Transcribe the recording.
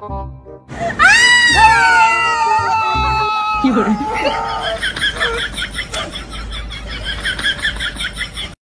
啊有人。